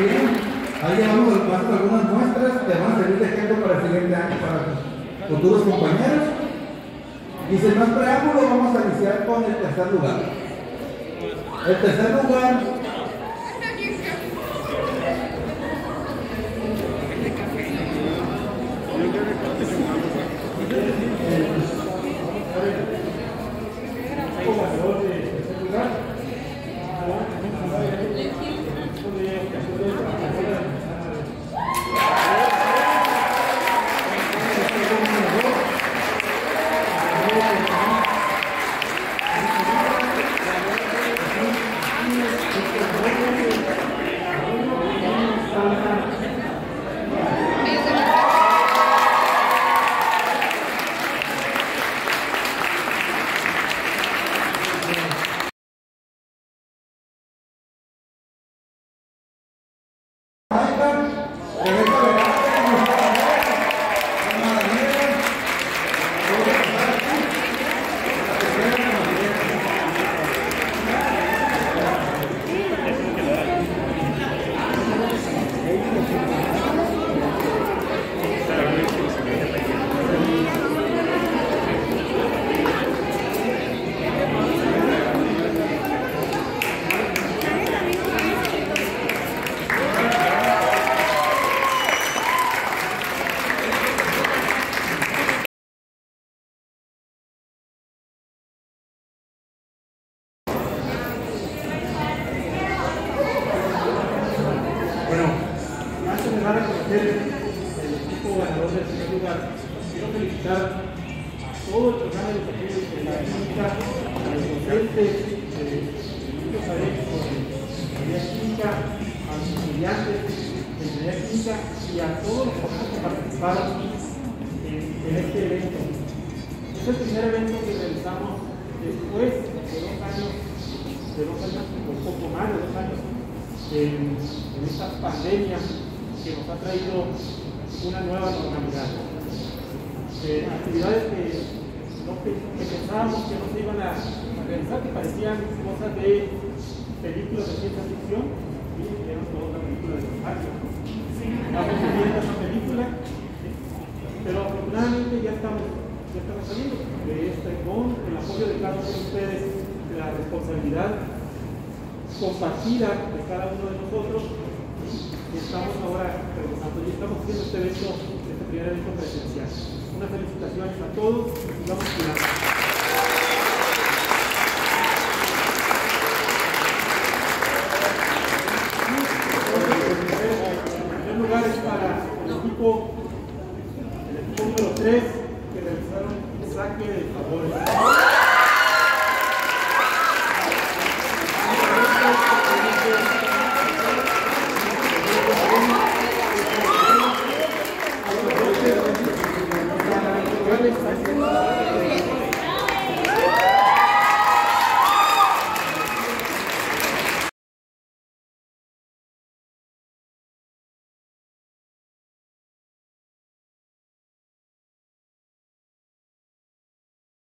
Sí, ahí llevamos el paso algunas muestras que van a servir de ejemplo para el siguiente para futuros compañeros. Y sin más preámbulo, vamos a iniciar con el tercer lugar. El tercer lugar Bueno, antes de dar a conocer el equipo ganador del primer quiero felicitar a todo el programa de la química, a los docentes de los de ingeniería química, a los estudiantes de ingeniería química y a todos los que participaron en, este evento. Es el primer evento que realizamos después de dos años, de dos años, un poco más de dos años, en esta pandemia que nos ha traído una nueva normalidad. Eh, actividades que, no, que, que pensábamos que no se iban a, a realizar, que parecían cosas de películas de ciencia ficción, y eran todas las películas de espacio. Estamos viendo esa película, pero afortunadamente ya estamos, ya estamos saliendo de este con el apoyo de cada uno de ustedes, de la responsabilidad compartida de cada uno de nosotros y estamos ahora regresando. Y estamos haciendo este evento, este primer evento presencial. Unas felicitaciones a todos y vamos cuidando. para el equipo, el equipo número 3 que realizaron el saque de Really? you.